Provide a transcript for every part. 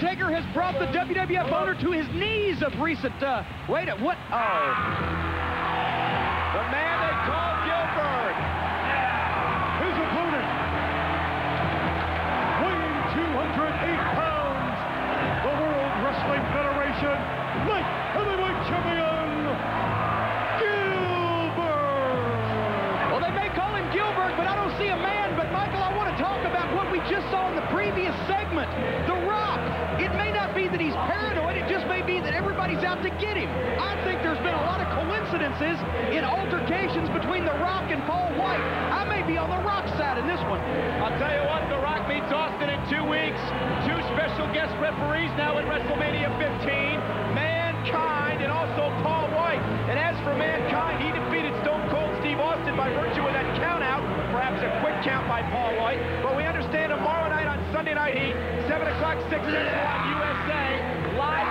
Undertaker has brought the WWF owner to his knees of recent, uh, wait, a what? Oh. The man they call Gillberg. His opponent, weighing 208 pounds, the World Wrestling Federation light heavyweight champion, Gillberg. Well, they may call him Gillberg, but I don't see a man. But, Michael, I want to talk about what we just saw in the previous segment. The That everybody's out to get him. I think there's been a lot of coincidences in altercations between The Rock and Paul White. I may be on The Rock side in this one. I'll tell you what, The Rock meets Austin in two weeks. Two special guest referees now at WrestleMania 15. Mankind and also Paul White. And as for Mankind, he defeated Stone Cold Steve Austin by virtue of that count out. Perhaps a quick count by Paul White. But we understand tomorrow night on Sunday Night Heat, 7 o'clock, 6 Central on USA, live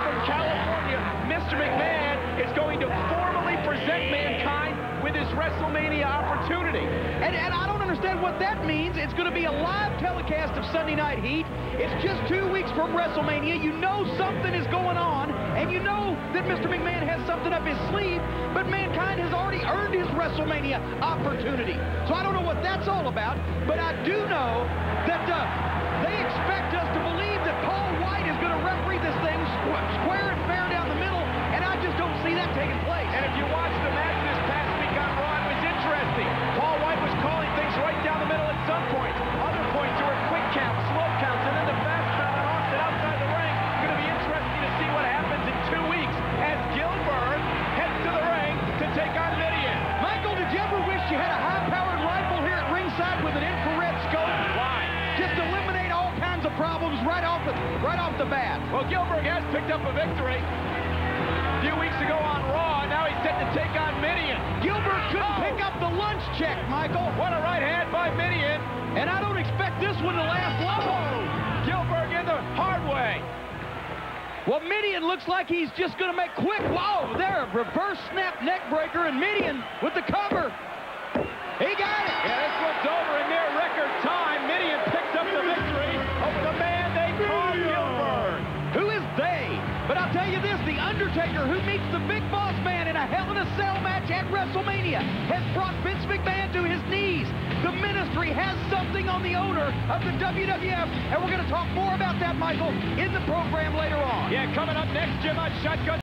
WrestleMania opportunity. And, and I don't understand what that means. It's going to be a live telecast of Sunday Night Heat. It's just two weeks from WrestleMania. You know something is going on, and you know that Mr. McMahon has something up his sleeve, but Mankind has already earned his WrestleMania opportunity. So I don't know what that's all about, but I do know that uh, they expect us to believe that you ever wish you had a high-powered rifle here at ringside with an infrared scope? Why? Just eliminate all kinds of problems right off the right off the bat. Well, Gillberg has picked up a victory a few weeks ago on Raw. Now he's set to take on Mideon. Gillberg couldn't Oh. pick up the lunch check, Michael. What a right hand by Mideon. And I don't expect this one to last long. Oh. Gillberg in the hard way. Well, Mideon looks like he's just going to make quick. Whoa, there, reverse snap neck breaker, and Mideon with the cover. The Undertaker, who meets the Big Boss Man in a Hell in a Cell match at WrestleMania, has brought Vince McMahon to his knees. The ministry has something on the owner of the WWF, and we're going to talk more about that, Michael, in the program later on. Yeah, coming up next, Jim on Shotgun